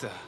the?